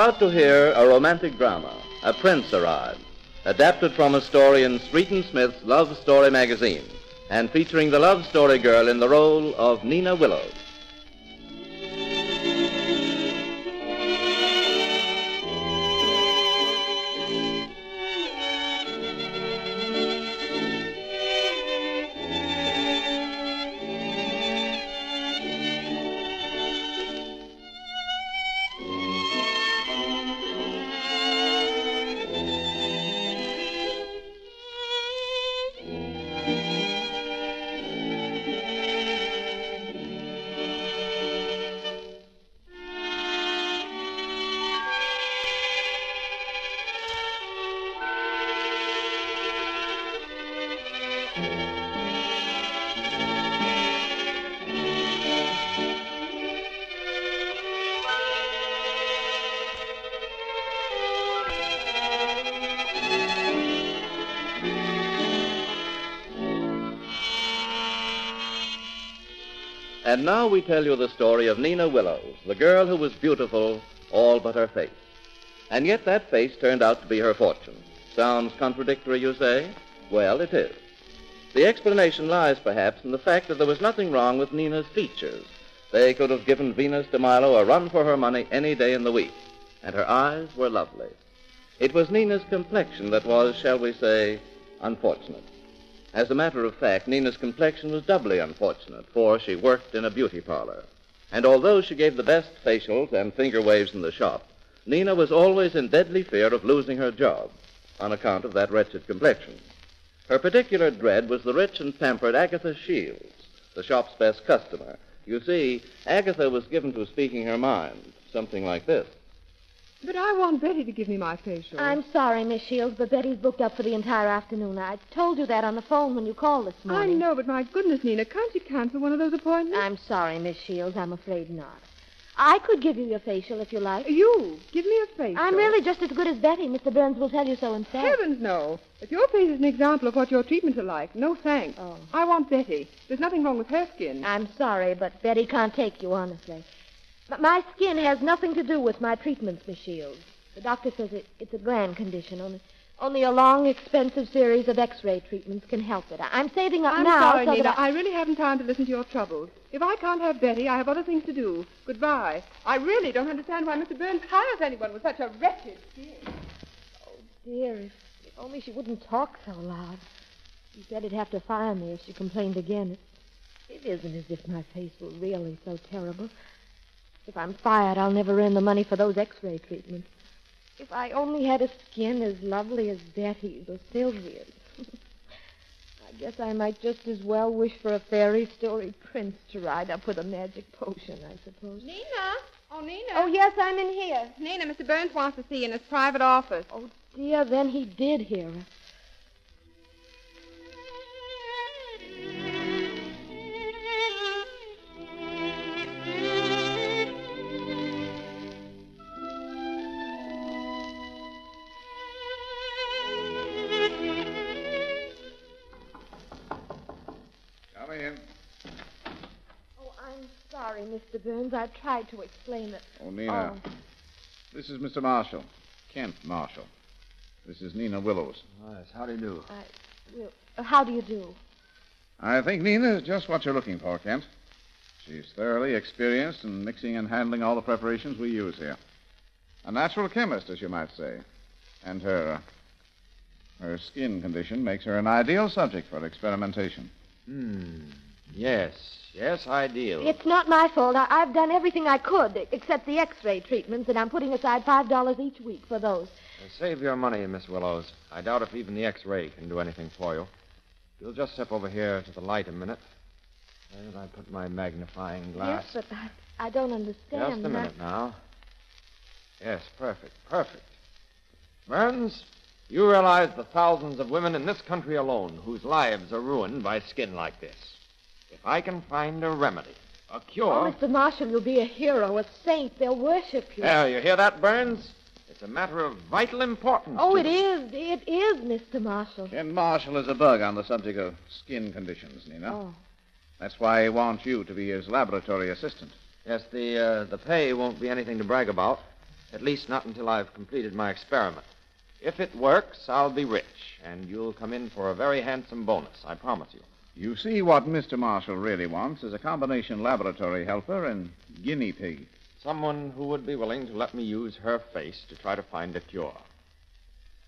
about to hear a romantic drama, A Prince Arrived, adapted from a story in Street and Smith's Love Story magazine, and featuring the love story girl in the role of Nina Willows. And now we tell you the story of Nina Willows, the girl who was beautiful all but her face. And yet that face turned out to be her fortune. Sounds contradictory, you say? Well, it is. The explanation lies perhaps in the fact that there was nothing wrong with Nina's features. They could have given Venus de Milo a run for her money any day in the week. And her eyes were lovely. It was Nina's complexion that was, shall we say, unfortunate. As a matter of fact, Nina's complexion was doubly unfortunate, for she worked in a beauty parlor. And although she gave the best facials and finger waves in the shop, Nina was always in deadly fear of losing her job on account of that wretched complexion. Her particular dread was the rich and pampered Agatha Shields, the shop's best customer. You see, Agatha was given to speaking her mind, something like this. But I want Betty to give me my facial. I'm sorry, Miss Shields, but Betty's booked up for the entire afternoon. I told you that on the phone when you called this morning. I know, but my goodness, Nina, can't you cancel one of those appointments? I'm sorry, Miss Shields. I'm afraid not. I could give you your facial if you like. You, give me a facial. I'm really just as good as Betty. Mr. Burns will tell you so himself. Heavens, no. If your face is an example of what your treatments are like, no thanks. Oh. I want Betty. There's nothing wrong with her skin. I'm sorry, but Betty can't take you, honestly. But my skin has nothing to do with my treatments, Miss Shields. The doctor says it, it's a grand condition. Only, only a long, expensive series of X-ray treatments can help it. I- I'm saving up I'm now sorry, so Nina. that I... I really haven't time to listen to your troubles. If I can't have Betty, I have other things to do. Goodbye. I really don't understand why Mr. Burns hires anyone with such a wretched skin. Oh dear, if, if only she wouldn't talk so loud. She said he'd have to fire me if she complained again. It, it isn't as if my face were really so terrible. If I'm fired, I'll never earn the money for those X-ray treatments. If I only had a skin as lovely as Betty's or Sylvia's. I guess I might just as well wish for a fairy story prince to ride up with a magic potion, I suppose. Nina? Oh, Nina. Oh, yes, I'm in here. Nina, Mr. Burns wants to see you in his private office. Oh, dear, then he did hear us. Mr. Burns. I tried to explain it. Oh, Nina. Oh. This is Mr. Marshall. Kent Marshall. This is Nina Willows. Yes, how do you do? I, well, uh, how do you do? I think Nina is just what you're looking for, Kent. She's thoroughly experienced in mixing and handling all the preparations we use here. A natural chemist, as you might say. And her uh, her skin condition makes her an ideal subject for experimentation. Hmm. Yes, yes, I ideal. It's not my fault. I, I've done everything I could, except the X-ray treatments, and I'm putting aside five dollars each week for those. Uh, Save your money, Miss Willows. I doubt if even the X-ray can do anything for you. You'll just step over here to the light a minute. And I put my magnifying glass. Yes, but I, I don't understand. Just a I- minute now. Yes, perfect, perfect. Burns, you realize the thousands of women in this country alone whose lives are ruined by skin like this. If I can find a remedy, a cure. Oh, Mr. Marshall, you'll be a hero, a saint. They'll worship you. There, you hear that, Burns? It's a matter of vital importance. oh, to it them. is. It is, Mr. Marshall. Kent Marshall is a bug on the subject of skin conditions, Nina. Oh. That's why he wants you to be his laboratory assistant. Yes, the uh, the pay won't be anything to brag about. At least not until I've completed my experiment. If it works, I'll be rich, and you'll come in for a very handsome bonus, I promise you. You see, what Mr. Marshall really wants is a combination laboratory helper and guinea pig. Someone who would be willing to let me use her face to try to find a cure.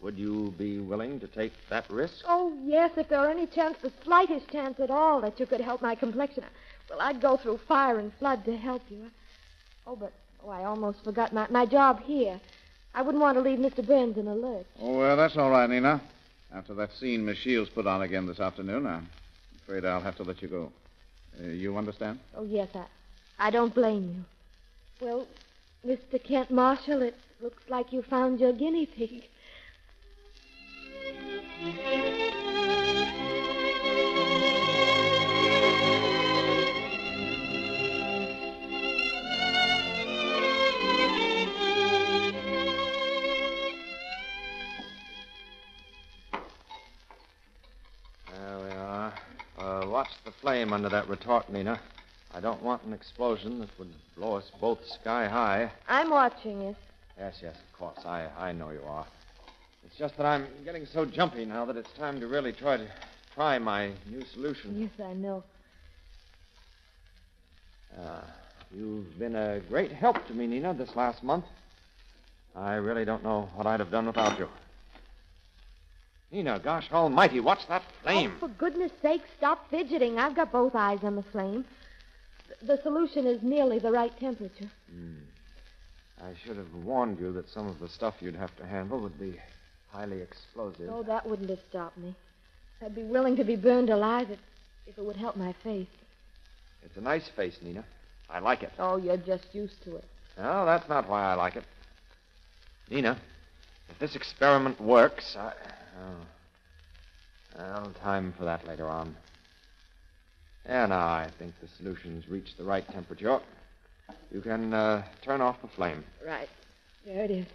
Would you be willing to take that risk? Oh, yes, if there were any chance, the slightest chance at all, that you could help my complexion. Well, I'd go through fire and flood to help you. Oh, but, oh, I almost forgot my, my job here. I wouldn't want to leave Mr. Burns in a lurch. Oh, well, that's all right, Nina. After that scene Miss Shields put on again this afternoon, I'm afraid I'll have to let you go. Uh, you understand? Oh, yes, I, I don't blame you. Well, Mr. Kent Marshall, it looks like you found your guinea pig. Flame under that retort, Nina. I don't want an explosion that would blow us both sky high. I'm watching you. Yes, yes, of course. I, I know you are. It's just that I'm getting so jumpy now that it's time to really try to try my new solution. Yes, I know. Uh, you've been a great help to me, Nina, this last month. I really don't know what I'd have done without you. Nina, gosh almighty, watch that flame. Oh, for goodness sake, stop fidgeting. I've got both eyes on the flame. The solution is nearly the right temperature. Hmm. I should have warned you that some of the stuff you'd have to handle would be highly explosive. Oh, that wouldn't have stopped me. I'd be willing to be burned alive if, if it would help my face. It's a nice face, Nina. I like it. Oh, you're just used to it. No, that's not why I like it. Nina, if this experiment works, I. Oh. Well, time for that later on. Yeah, now I think the solution's reached the right temperature. You can uh, turn off the flame. Right. There it is.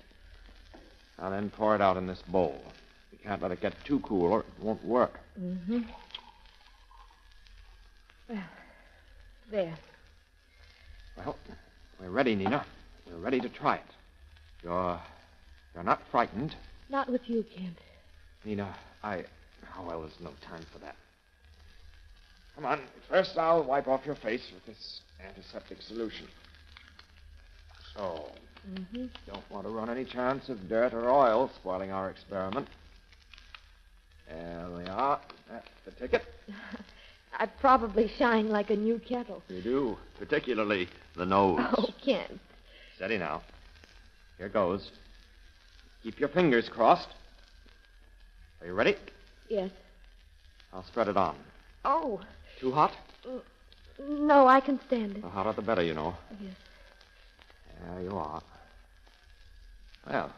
Now then, pour it out in this bowl. You can't let it get too cool or it won't work. Mm-hmm. Well, there. Well, we're ready, Nina. We're ready to try it. You're. You're not frightened. Not with you, Kent. Nina, I. Oh, well, there's no time for that. Come on. First, I'll wipe off your face with this antiseptic solution. So, Mm-hmm. don't want to run any chance of dirt or oil spoiling our experiment. There we are. That's the ticket. I probably shine like a new kettle. You do, particularly the nose. Oh, Kent. Steady now. Here goes. Keep your fingers crossed. Are you ready? Yes. I'll spread it on. Oh, Too hot? no, I can stand it. The hotter the better, you know. Yes. There you are. Well,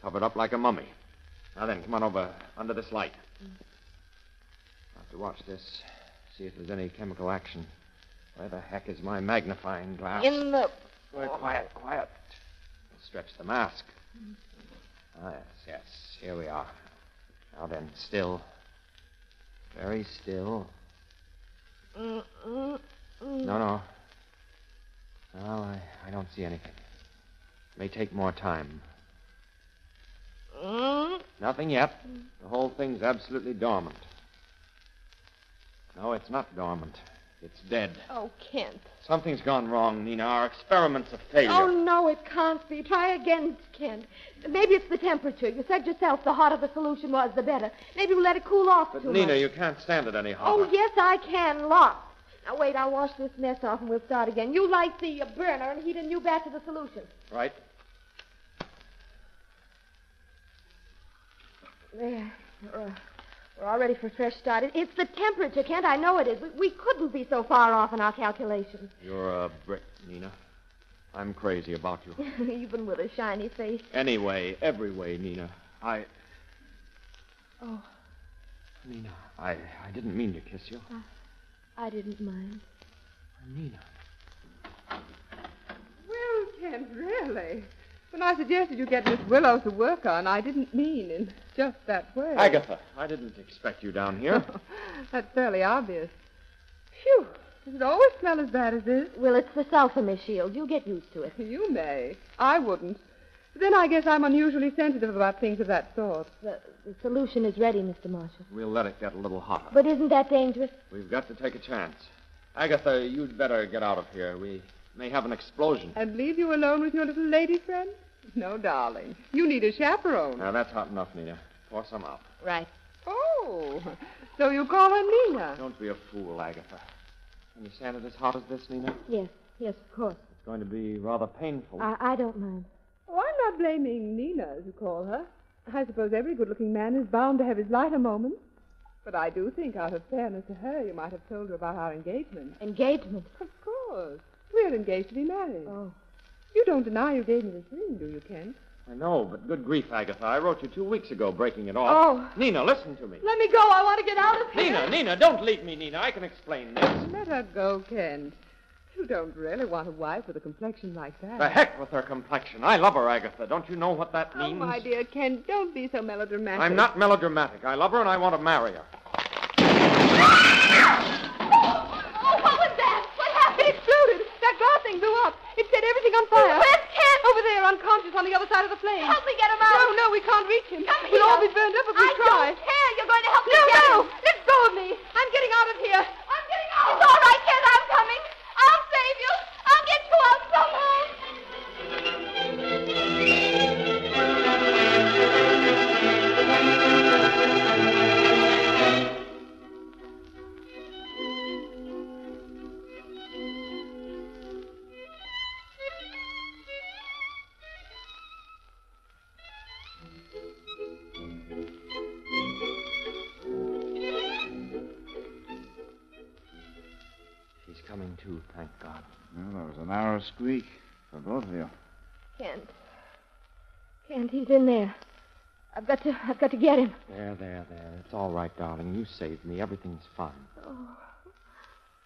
covered up like a mummy. Now then, come on over under this light. I'll have to watch this, see if there's any chemical action. Where the heck is my magnifying glass? In the. Quiet, quiet, quiet. We'll stretch the mask. Ah, yes, yes. Here we are. Now then, still. Very still. No, no. Well, I, I don't see anything. It May take more time. Mm. Nothing yet. The whole thing's absolutely dormant. No, it's not dormant. It's dead. Oh, Kent. Something's gone wrong, Nina. Our experiment's a failure. Oh, no, it can't be. Try again, Kent. Maybe it's the temperature. You said yourself the hotter the solution was, the better. Maybe we'll let it cool off But, too Nina, much. you can't stand it any hotter. Oh, yes, I can. Lots. Now, wait, I'll wash this mess off and we'll start again. You light the uh, burner and heat a new batch of the solution. Right? There. Uh, we're all ready for a fresh start. It's the temperature, Kent. I know it is. We, we couldn't be so far off in our calculations. You're uh, a brick, Nina. I'm crazy about you. Even with a shiny face. Anyway, every way, Nina. I. Oh, Nina, I, I didn't mean to kiss you. I didn't mind. Nina. Well, Kent, really. When I suggested you get Miss Willows to work on, I didn't mean in just that way. Agatha, I didn't expect you down here. That's fairly obvious. Phew. Does it always smell as bad as this? Well, it's the sulfur, Miss Shields. You'll get used to it. You may. I wouldn't. But then I guess I'm unusually sensitive about things of that sort. The, the solution is ready, Mr. Marshall. We'll let it get a little hotter. But isn't that dangerous? We've got to take a chance. Agatha, you'd better get out of here. We may have an explosion. And leave you alone with your little lady friend? No, darling. You need a chaperone. Now, that's hot enough, Nina. Pour some out. Right. Oh, so you call her Nina? Don't be a fool, Agatha. Can you stand it as hot as this, Nina? Yes, yes, of course. It's going to be rather painful. I, I don't mind. Oh, I'm not blaming Nina, as you call her. I suppose every good-looking man is bound to have his lighter moments. But I do think, out of fairness to her, you might have told her about our engagement. Engagement. Of course. We're engaged to be married. Oh. You don't deny you gave me this ring, do you, Kent? I know, but good grief, Agatha. I wrote you two weeks ago breaking it off. Oh. Nina, listen to me. Let me go. I want to get out of here. Nina, Nina, don't leave me, Nina. I can explain this. Let her go, Kent. You don't really want a wife with a complexion like that. The heck with her complexion. I love her, Agatha. Don't you know what that means? Oh, means? my dear Kent, don't be so melodramatic. I'm not melodramatic. I love her and I want to marry her. Oh, what was that? What happened? It exploded. That glass thing blew up. Everything on fire. Where's Kent? Over there, unconscious on the other side of the flame. Help me get him out. No, no, we can't reach him. Come we'll here. all be burned up if we I try. don't care. You're going to help me No, get no. him. Let go of me. I'm getting out of here. Squeak for both of you. Kent. Kent, he's in there. I've got to. I've got to get him. There, there, there. It's all right, darling. You saved me. Everything's fine. Oh,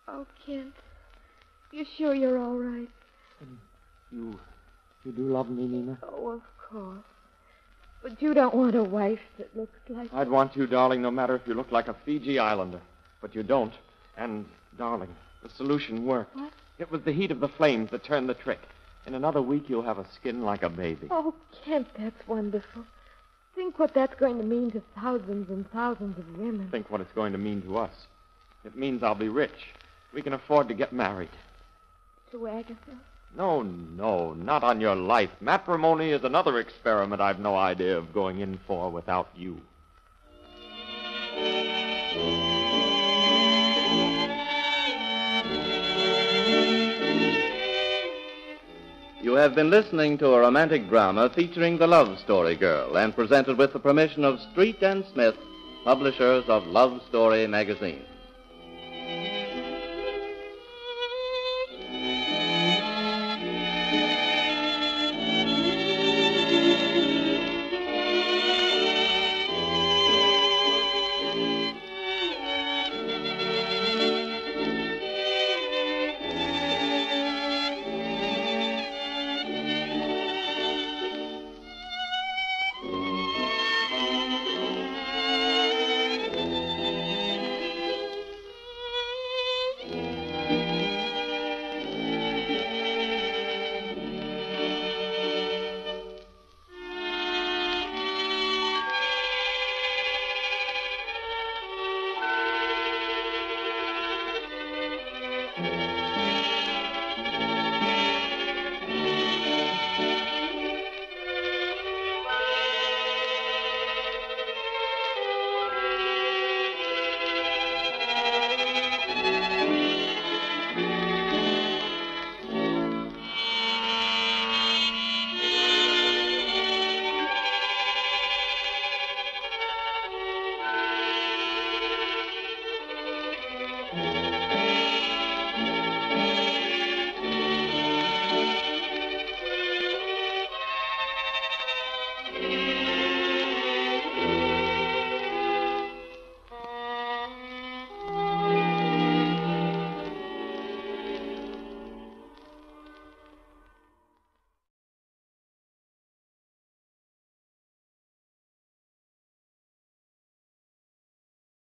oh, Kent. You're sure you're all right? You, you do love me, Nina? Oh, of course. But you don't want a wife that looks like. I'd want you, darling, no matter if you look like a Fiji Islander. But you don't. And, darling, the solution worked. What? It was the heat of the flames that turned the trick. In another week, you'll have a skin like a baby. Oh, Kent, that's wonderful. Think what that's going to mean to thousands and thousands of women. Think what it's going to mean to us. It means I'll be rich. We can afford to get married. To Agatha. No, no, not on your life. Matrimony is another experiment I've no idea of going in for without you. You have been listening to a romantic drama featuring the Love Story Girl and presented with the permission of Street and Smith, publishers of Love Story magazine. Kent.